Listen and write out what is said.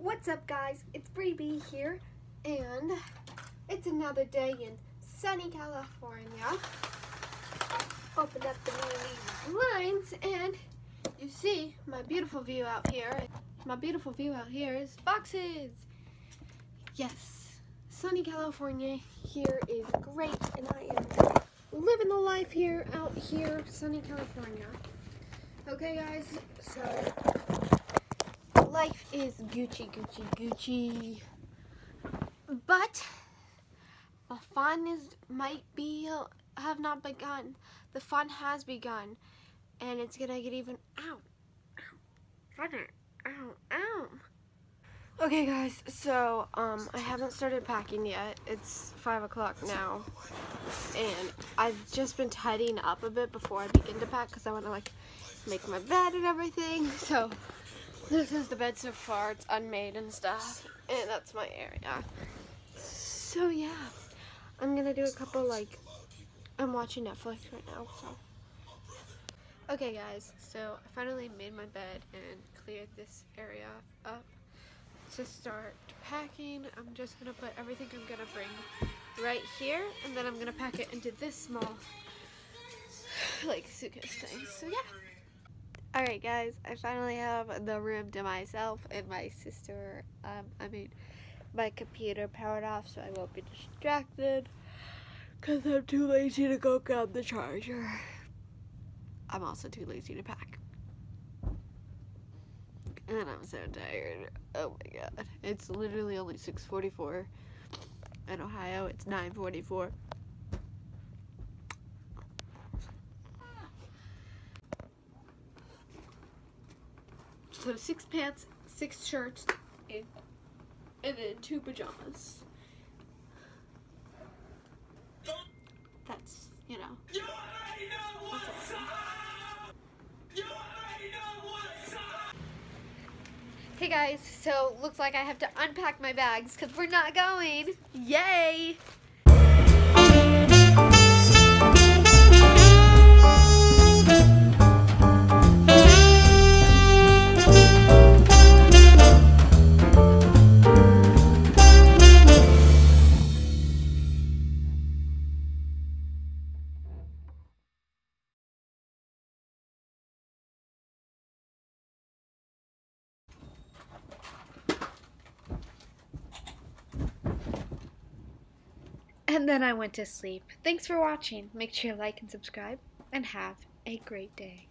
What's up guys? It's Bree here and it's another day in sunny California. Opened up the new blinds and you see my beautiful view out here. My beautiful view out here is boxes. Yes, sunny California here is great and I am living the life here out here, sunny California. Okay guys, so life is Gucci, Gucci, Gucci. But the fun is might be have not begun. The fun has begun, and it's gonna get even out, ow, ow, ow. Okay, guys. So um, I haven't started packing yet. It's five o'clock now, and I've just been tidying up a bit before I begin to pack because I want to like make my bed and everything. So this is the bed so far. It's unmade and stuff. And that's my area. So yeah. I'm gonna do a couple like I'm watching Netflix right now, so Okay guys, so I finally made my bed and cleared this area up. To start packing, I'm just gonna put everything I'm gonna bring right here and then I'm gonna pack it into this small like suitcase thing. So yeah. Alright guys, I finally have the room to myself and my sister, um, I mean, my computer powered off so I won't be distracted because I'm too lazy to go grab the charger. I'm also too lazy to pack. And I'm so tired. Oh my god. It's literally only 6.44. In Ohio, it's 9.44. So six pants, six shirts, and, and then two pajamas. That's, you know. You already know what's up! You already know what's up! Hey guys, so looks like I have to unpack my bags because we're not going. Yay! And then I went to sleep. Thanks for watching. Make sure you like and subscribe and have a great day.